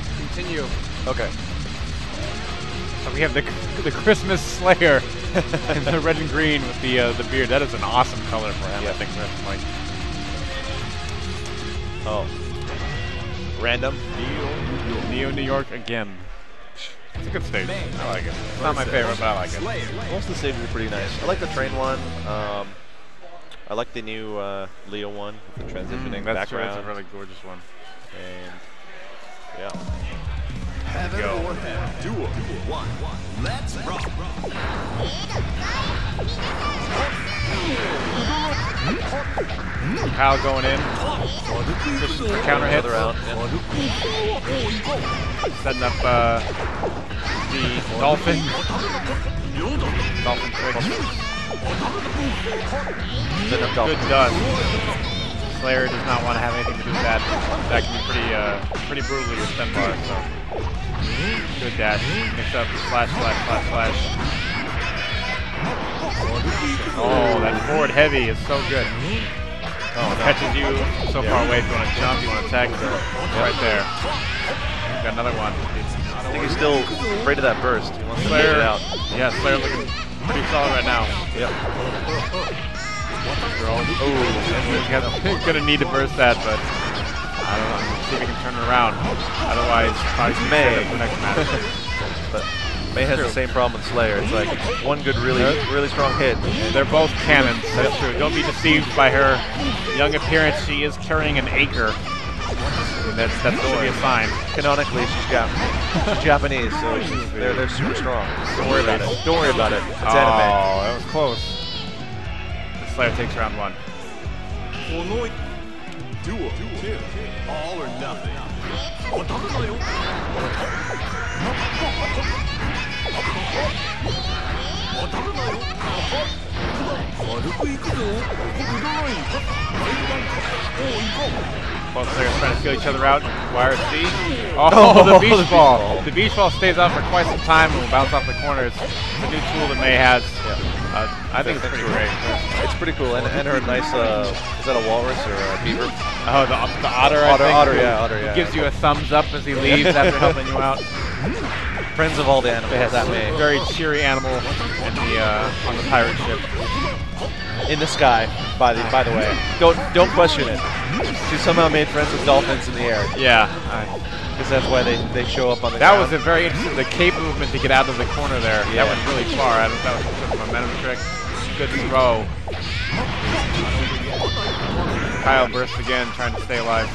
set to continue. Okay. So we have the the Christmas Slayer in the red and green with the uh, the beard. That is an awesome color for him. Yeah. I think personally. Oh. Random. Neo, Neo New York again. It's a good stage. I like it. It's not my favorite, but I like it. Most of the stages are pretty nice. I like the train one. Um, I like the new uh, Leo one, with the transitioning Mm, that's true. background. That's a really gorgeous one. and yeah. Heaven Go. or hell. Duel. One. Let's rock. Kyle going in. Just for counter hits. Another. Yeah. Setting up uh, the Dolphin. Dolphin trick. Setting up Good Dolphin. Slayer does not want to have anything to do with that. That can be pretty uh, pretty brutally with stem bar. So good dash. Mix up slash slash slash slash. Oh, that forward heavy is so good. Oh, catches you so far away. If you want to jump, you want to attack, it's right there. Got another one. I think he's still afraid of that burst. He wants to get Slayer, it out. yeah, Slayer looking pretty solid right now. Yep. Oh, he's gonna need to burst that, but I don't know. See if he can turn it around. Otherwise, probably May. the next match. But May has the same problem with Slayer. It's like one good, really, really strong hit. They're both cannons. That's true. Don't be deceived by her young appearance. She is carrying an anchor. And that's that's should be a sign. Canonically, she's got she's Japanese, so she's, they're they're super strong. Don't worry about it. Don't worry about it. It's oh, anime. that was close. The Slayer takes round one. Duel. Two. All or nothing. Both players trying to feel each other out. YRC. Oh, the beach beach ball. ball. The beach ball stays out for quite some time and will bounce off the corners. It's a new tool that May has. Uh, I think it's pretty great. It's pretty cool, and, and her nice. Uh, is that a walrus or a beaver? Oh, the, the otter, I Otter, think, otter, yeah, otter, yeah. Gives you a thumbs up as he leaves after helping you out. Friends of all the animals. That May Very cheery animal in the uh, on the pirate ship. in the sky. By the by the way, don't don't question it. She somehow made friends with dolphins in the air Yeah. Because that's why they, they show up on the. That ground. was a very interesting. The cape movement to get out of the corner there. Yeah. That went really far. I don't, know if that was a momentum trick. Good throw. Kyle bursts again, trying to stay alive.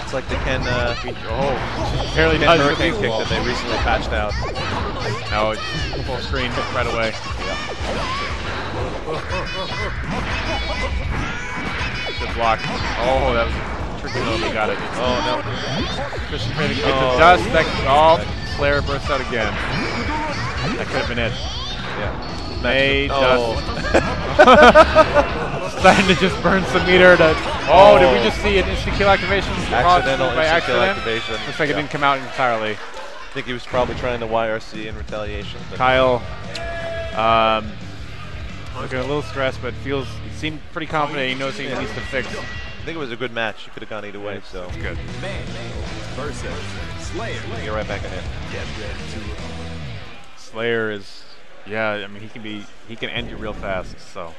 It's like the Ken uh, Oh, barely Ken hurricane kick that they recently patched out. No, it's full screen right away. Good block. Oh, that was move. He got it. Oh no! Christian Craven gets Oh. the dust. That, oh, Slayer bursts out again. That could have been it. Yeah. May Oh. dust. Starting to just burn some meter to. Oh, did we just see an instant kill activation? Accidental by instant kill activation. Looks like it didn't come out entirely. I think he was probably trying the YRC in retaliation. But Kyle, um, looking a little stressed, but feels seemed pretty confident. He knows he Yeah. needs to fix. I think it was a good match. It could have gone either way. So Good. May versus Slayer. get right back in it. Get ready to roll. Slayer is, yeah. I mean, he can be, he can end you real fast. So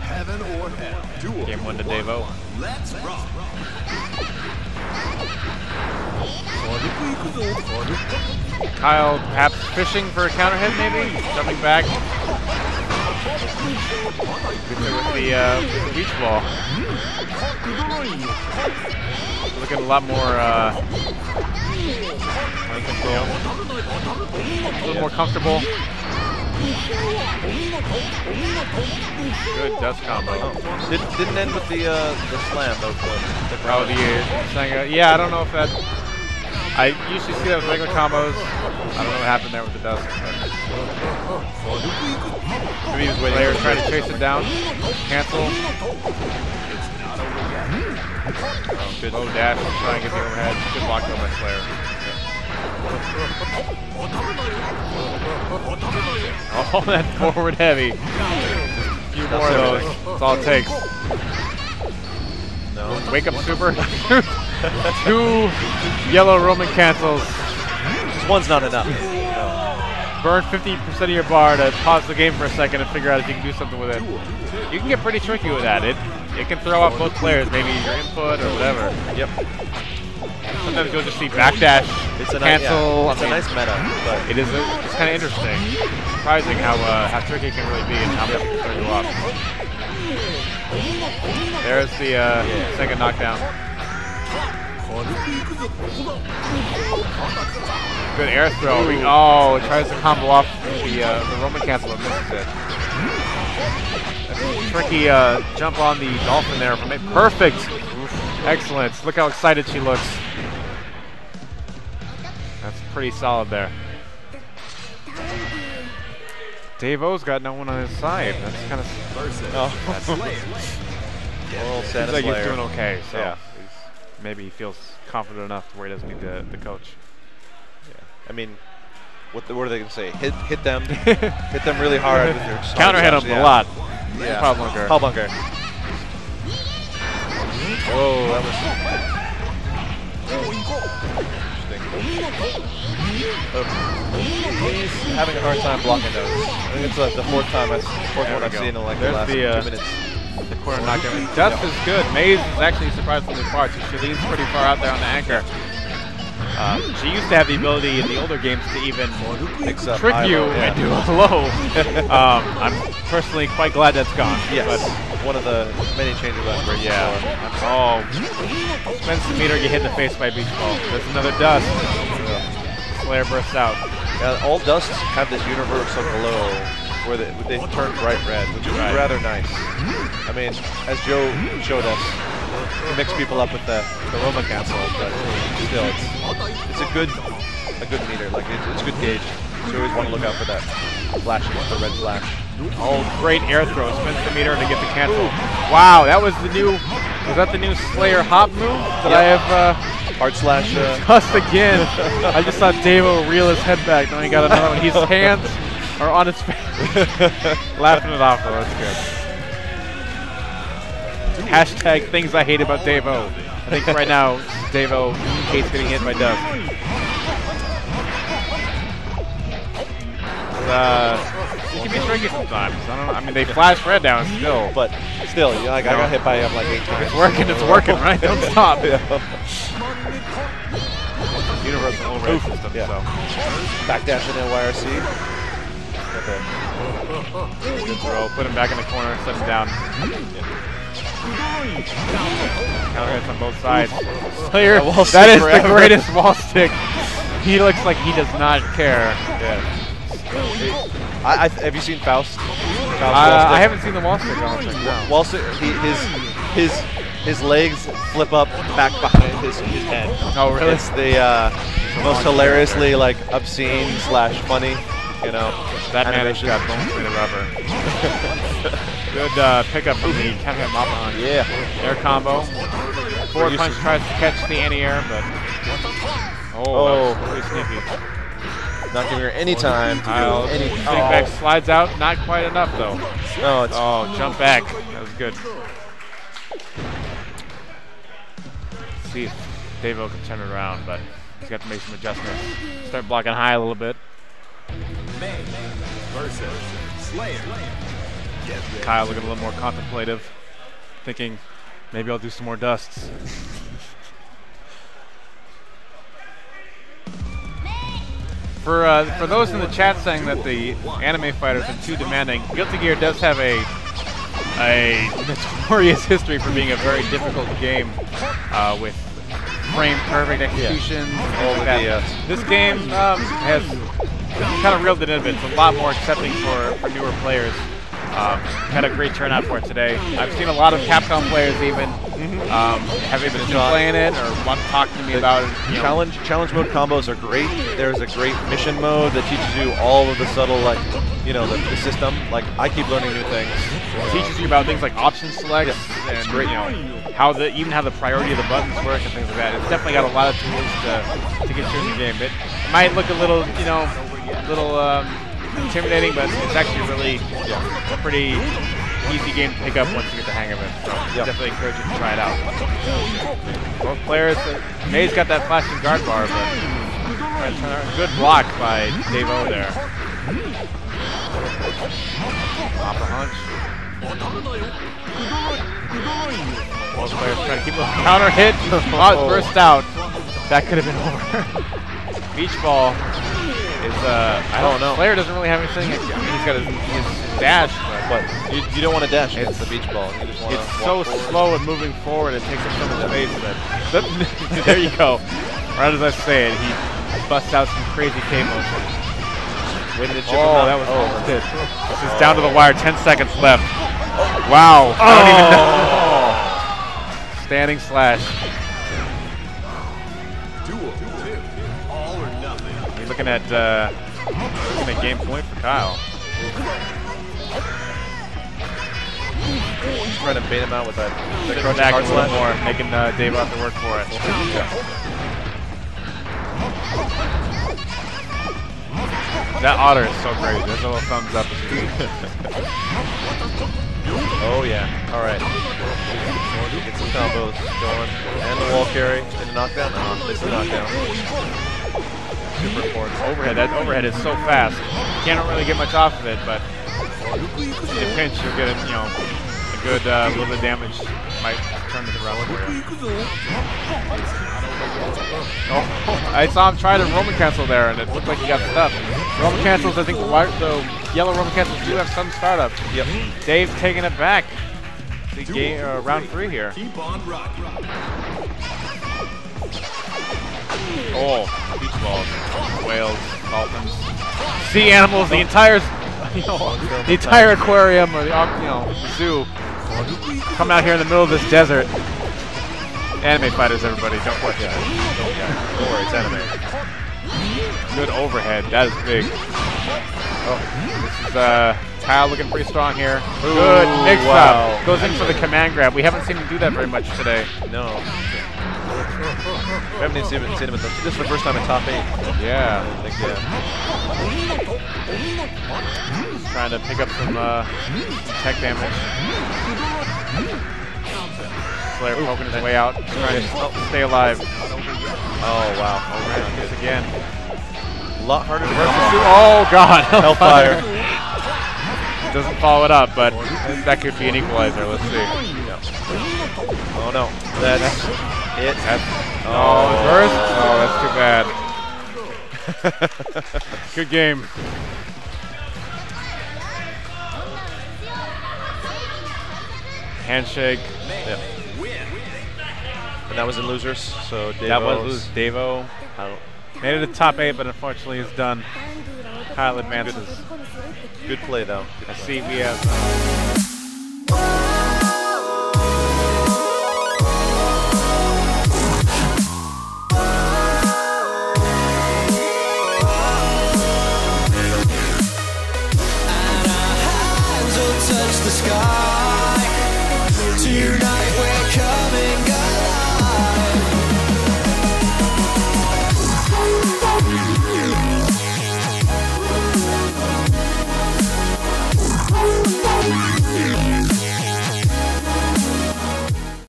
Heaven or hell. Duel. game one to Davo. Let's rock. Kyle perhaps fishing for a counter hit, maybe jumping back. With the, uh, beach ball. Looking a lot more uh, control. A little more comfortable. Good dust combo. Did, didn't end with the uh, the slam though. The, Oh, the uh. Yeah, I don't know if that. I usually see that with regular combos. I don't know what happened there with the dust. But maybe he was waiting. Player trying to chase it down. Cancel. Oh, good low dash. Try and get the overhead. Good block though by Slayer. Oh, that forward heavy. Just a few more of those. That's all it takes. No. wake up super. Two yellow Roman cancels. Just one's not enough. No. Burn 50% of your bar to pause the game for a second and figure out if you can do something with it. You can get pretty tricky with that. It it can throw off both players, maybe your input or whatever. Yep. Sometimes you'll just see backdash, It's a nice, cancel. yeah, it's I a mean, nice meta, but It is. A, it's kind of interesting. Surprising how uh, how tricky it can really be and how much it can throw you off. There's the uh, Yeah. second knockdown. Good air throw. We- Oh, it tries to combo off the uh, the Roman cancel but misses it. That's tricky uh, jump on the dolphin there from it. Perfect. Excellent. Look how excited she looks. That's pretty solid there. Dave O's got no one on his side. That's kind of Versus oh, well, seems like he's doing okay. So Yeah. Maybe he feels confident enough where he doesn't need the, the coach. Yeah. I mean, what, the, what are they gonna say? Hit hit them, hit them really hard with your Counter hit him yeah. a lot. Yeah. Pop bunker. Pop bunker. Whoa, that was interesting. Oh. He's having a hard time blocking those. I think it's uh, the fourth time, I've, fourth There one I've go. seen in like There's the last the, uh, two minutes. The corner knockdown. Dust is good. May's is actually surprisingly far. So she leans pretty far out there on the anchor. Um, she used to have the ability in the older games to even trick you yeah. and do a low. um, I'm personally quite glad that's gone. Yes, But one of the many changes I've heard. yeah. Oh, spends the meter, get hit in the face by a beach ball. There's another dust. Slayer bursts out. Yeah, all dusts have this universal glow where they, they turn bright red, which is rather nice. I mean, as Joe showed us, you mix people up with the, the Roman cancel, but still, it's it's a good a good meter. Like it's, it's a good gauge. So you always want to look out for that flash, the red flash. Oh, great air throw. Spins the meter to get the cancel. Wow, that was the new. Was that the new Slayer hop move that I have? Uh, Hard slash. Uh, Just again. I just saw Davo reel his head back. Now he got another one. His hands are on his face. Laughing it off, though. That's good. Hashtag things I hate about Davo. I think right now, Davo hates getting hit by Dust. Uh, it can be tricky sometimes. I don't know. I mean, they flash red down still. but still, you know, like I got hit by him like eight times. It's working, it's working, right? Don't stop. Yeah. Universal override system, Yeah. so. Backdash in NYRC. Okay. Good throw. Put him back in the corner, and set him down. Counter hits on both sides. Slayer, Yeah, that stick is the greatest wall stick. He looks like he does not care. Yeah. I, I, have you seen Faust? Faust Uh. I haven't seen the wall stick, I don't no. Wall stick, he, his his his legs flip up back behind his, his head. Oh, really? It's the uh, most hilariously like obscene slash funny, you know. That man has got bones made of rubber. Good uh, pickup from the Kevin Mappa Hunch. Yeah. Air combo. Forward used punch to- tries to catch the anti-air, but... Oh, Oh. pretty sneaky. Not giving her any time to Kyle, do any. think back slides out, not quite enough though. No, it's Oh, jump back. That was good. See if Davo can turn it around, but he's got to make some adjustments. Start blocking high a little bit. May versus Slayer. Get. Kyle looking a little more contemplative, thinking maybe I'll do some more dusts. For uh, for those in the chat saying that the anime fighters are too demanding, Guilty Gear does have a a notorious history for being a very difficult game uh, with frame perfect execution. All things of like the, uh, this game um, has kind of reeled it in a bit. It's a lot more accepting for, for newer players. Um, had a great turnout for it today. I've seen a lot of Capcom players even um, have even been playing it or want to talk to me about it. know. challenge challenge mode combos are great. There's a great mission mode that teaches you all of the subtle like you know the, the system. Like I keep learning new things. It teaches you about things like option select Yeah, and great. you know how the even how the priority of the buttons work and things like that. It's definitely got a lot of tools to, to get you in the game. It might look a little you know a little um, intimidating, but it's actually really a pretty easy game to pick up once you get the hang of it. So Yep. definitely encourage you to try it out. Both players, uh, May's got that flashing guard bar, but to good block by Dave O there. A hunch. Both players trying to keep a counter hit. Oh, burst out. That could have been over. Beach ball is uh I don't know. Slayer doesn't really have anything. I mean, he's got his, his dash, but you, you don't want to dash It's- the beach ball. You just want it's so slow and moving forward. It takes up so much space that. there you go. Right as I say it, he busts out some crazy K motion. Waiting to chip Oh, that was oh. almost it. This is down to the wire. Ten seconds left. Wow. I don't even know. Standing slash. Duel. All or nothing. You're looking at uh, looking at game point for Kyle. Just trying to bait him out with that. that Go a little more, making uh, Dave have to work for it. That otter is so crazy. There's a little thumbs up. Oh yeah. All right. Get some combos going. And the wall carry. And the knockdown. Oh, uh-huh. it's the knockdown. Super important. overhead. That overhead is so fast. You can't really get much off of it, but in a pinch, you'll get a, you know a good uh, little bit of damage. Might turn it around. Oh, I saw him try to Roman cancel there, and it looked like he got stuck. Roman cancels, I think the, white, the yellow Roman cancels do have some startup. Yep. Dave taking it back. The game, uh, round three here. Keep on rocking. Oh, beach balls, whales, dolphins, sea animals, the entire, you know, the entire aquarium or the you know zoo. Come out here in the middle of this desert. Anime fighters, everybody, don't push that. Don't worry, it's anime. Good overhead, that is big. Oh, this is uh, Kyle looking pretty strong here. Good mix wow. up. Goes in for the command grab. We haven't seen him do that very much today. No. We haven't even seen him, seen him the, this is the first time in top eight. Yeah. I think, yeah. Trying to pick up some uh, tech damage. Slayer poking his way out, trying to stay alive. Oh wow. Overhead kicks again. A lot harder to Versus come two- Oh god! Hellfire. Doesn't follow it up, but that could be an equalizer. Let's see. Oh no. That's it. That's, oh, reverse? Oh, that's too bad. Good game. Handshake. Yeah. And that was in losers. So Dave That was O's- lose. Davo made it to top eight, but unfortunately is done. Kyle advances. Good play though. Good I play. see we have. Uh,